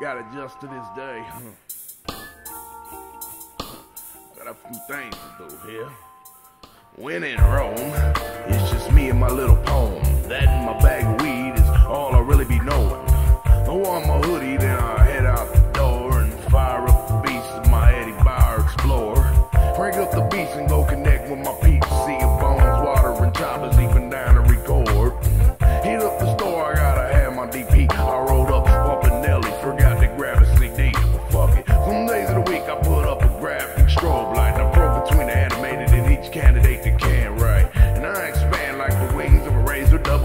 Got it just to this day. Got a few things to do here. When in Rome, it's just me and my little poem.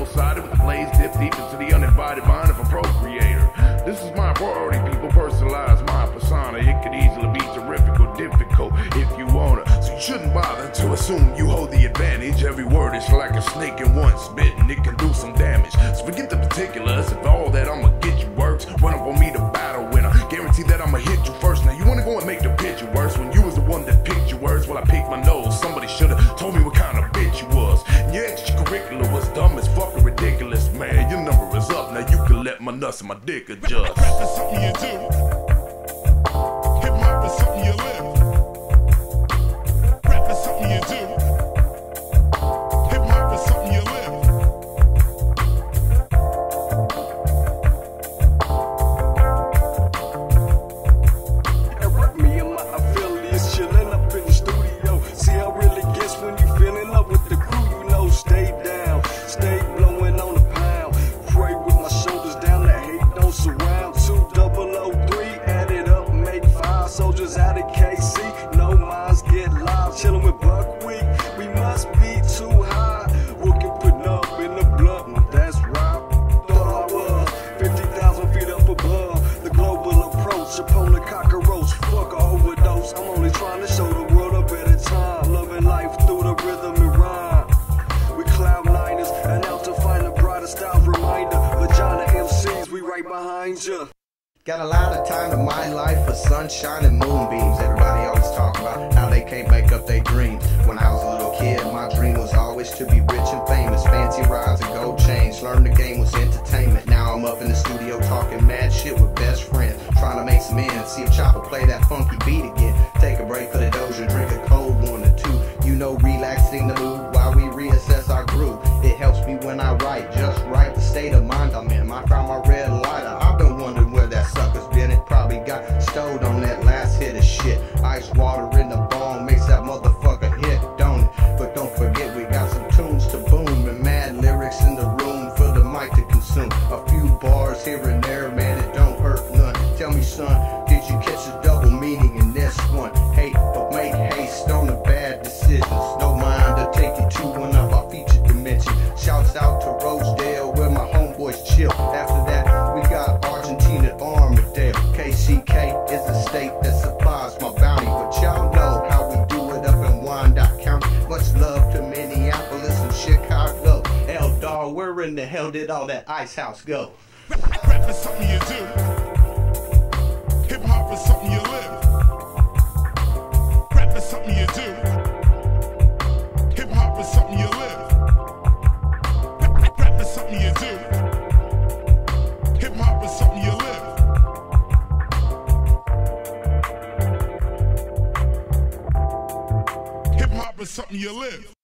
Razor, double sided with the blades dipped deep into the uninvited mind of a procreator. This is my priority, people personalize my persona. It could easily be terrific or difficult if you wanna. So you shouldn't bother to assume you hold the advantage. Every word is like a snake in one spit, and it can do some damage. So forget the particulars. If all that I'ma get you works, run up on me to battle winner. Guarantee that I'ma hit you first. Now you wanna go and make the picture worse when you was the one that picked your words. Well, I picked my nose. Somebody should've told me what kind of bitch you was. And your extracurricular was dumb can my dick adjust. Cockroach. Fuck a overdose. I'm only trying to show the world a better time. Loving life through the rhythm and rhyme. We cloud liners and out to find the brighter styles. Reminder, vagina MCs, we right behind ya. Got a lot of time in my life for sunshine and moonbeams. Everybody always talk about how they can't make up their dreams. When I was a little kid, my dream was always to be rich and famous. Fancy rides and gold chains. Learn the game was entertainment. Now I'm up in the studio talking mad shit with best friends. Trying to make some ends. See if Chopper play that funky beat again. Take a break for the doja, drink a cold one or two. You know, relaxing the mood while we reassess Ice water in the bone makes that motherfucker hit, don't it? But don't forget, we got some tunes to boom and mad lyrics in the room for the mic to consume. A few bars here and there, man, it don't hurt none. Tell me, son, did you catch the double meaning in this one? Hate, but make haste on the bad decisions. No mind to take you to of where in the hell did all that ice house go? Rap is something you do. Hip hop is something you live. Rap is something you do. Hip hop is something you live. Rap is something you do. Hip hop is something you live. Hip hop is something you live.